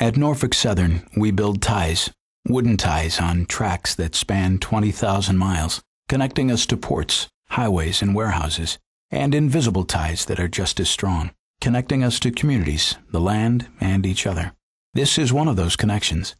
At Norfolk Southern, we build ties, wooden ties on tracks that span 20,000 miles, connecting us to ports, highways, and warehouses, and invisible ties that are just as strong, connecting us to communities, the land, and each other. This is one of those connections.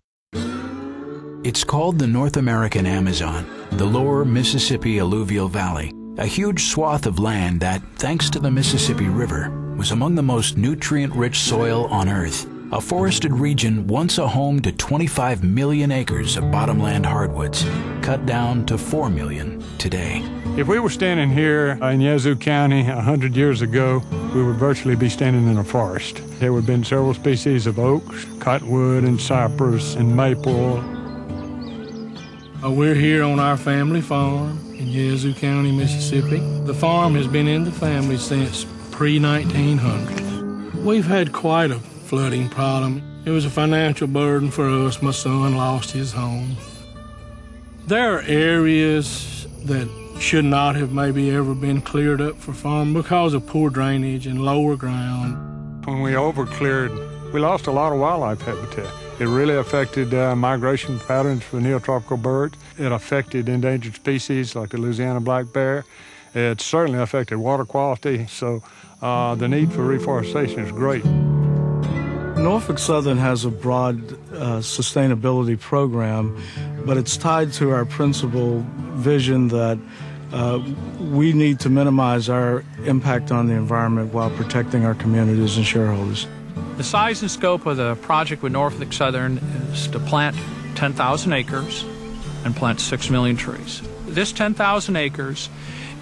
It's called the North American Amazon, the lower Mississippi alluvial valley, a huge swath of land that, thanks to the Mississippi River, was among the most nutrient rich soil on Earth. A forested region once a home to 25 million acres of bottomland hardwoods, cut down to 4 million today. If we were standing here in Yazoo County 100 years ago, we would virtually be standing in a forest. There would have been several species of oaks, cottonwood, and cypress, and maple. Uh, we're here on our family farm in Yazoo County, Mississippi. The farm has been in the family since pre 1900. We've had quite a flooding problem. It was a financial burden for us. My son lost his home. There are areas that should not have maybe ever been cleared up for farm because of poor drainage and lower ground. When we overcleared, we lost a lot of wildlife habitat. It really affected uh, migration patterns for neotropical birds. It affected endangered species like the Louisiana black bear. It certainly affected water quality, so uh, the need for reforestation is great. Norfolk Southern has a broad uh, sustainability program, but it's tied to our principal vision that uh, we need to minimize our impact on the environment while protecting our communities and shareholders. The size and scope of the project with Norfolk Southern is to plant 10,000 acres and plant 6 million trees. This 10,000 acres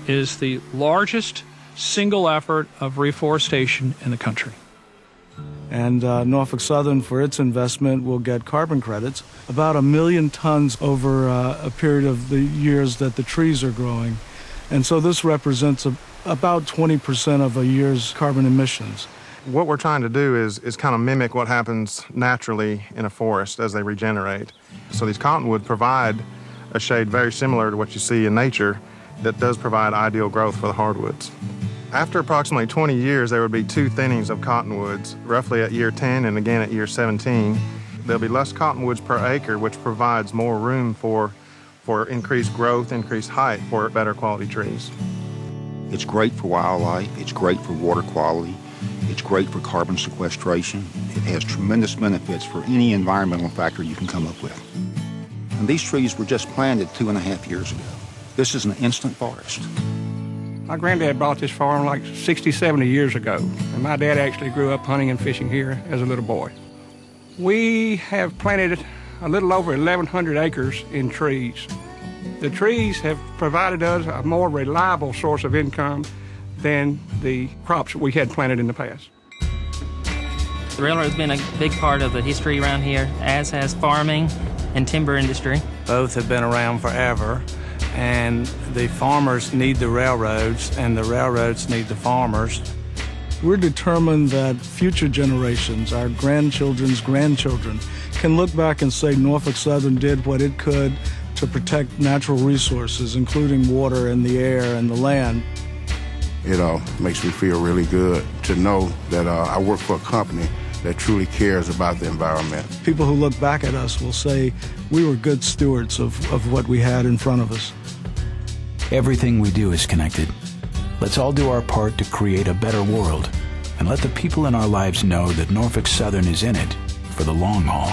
is the largest single effort of reforestation in the country. And uh, Norfolk Southern, for its investment, will get carbon credits, about a million tons over uh, a period of the years that the trees are growing. And so this represents a, about 20% of a year's carbon emissions. What we're trying to do is, is kind of mimic what happens naturally in a forest as they regenerate. So these cottonwood provide a shade very similar to what you see in nature that does provide ideal growth for the hardwoods. After approximately 20 years, there would be two thinnings of cottonwoods, roughly at year 10 and again at year 17. There'll be less cottonwoods per acre, which provides more room for, for increased growth, increased height for better quality trees. It's great for wildlife, it's great for water quality, it's great for carbon sequestration. It has tremendous benefits for any environmental factor you can come up with. And these trees were just planted two and a half years ago. This is an instant forest. My granddad bought this farm like 60, 70 years ago, and my dad actually grew up hunting and fishing here as a little boy. We have planted a little over 1,100 acres in trees. The trees have provided us a more reliable source of income than the crops we had planted in the past. The railroad's been a big part of the history around here, as has farming and timber industry. Both have been around forever, and the farmers need the railroads, and the railroads need the farmers. We're determined that future generations, our grandchildren's grandchildren, can look back and say Norfolk Southern did what it could to protect natural resources, including water and the air and the land. It uh, makes me feel really good to know that uh, I work for a company that truly cares about the environment. People who look back at us will say we were good stewards of, of what we had in front of us. Everything we do is connected. Let's all do our part to create a better world and let the people in our lives know that Norfolk Southern is in it for the long haul.